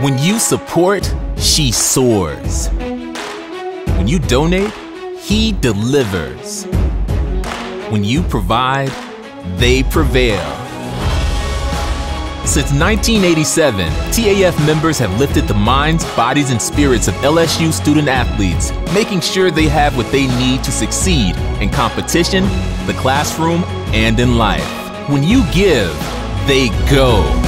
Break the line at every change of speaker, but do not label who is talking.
When you support, she soars. When you donate, he delivers. When you provide, they prevail. Since 1987, TAF members have lifted the minds, bodies, and spirits of LSU student athletes, making sure they have what they need to succeed in competition, the classroom, and in life. When you give, they go.